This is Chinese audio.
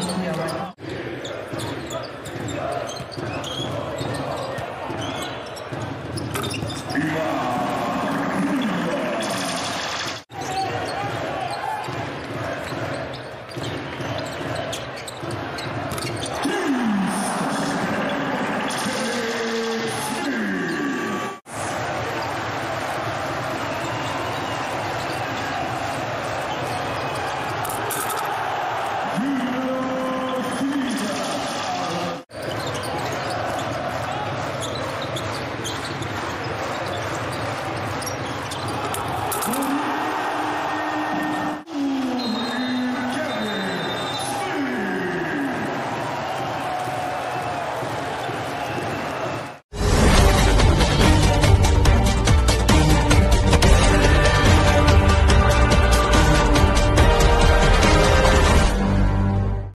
是没有办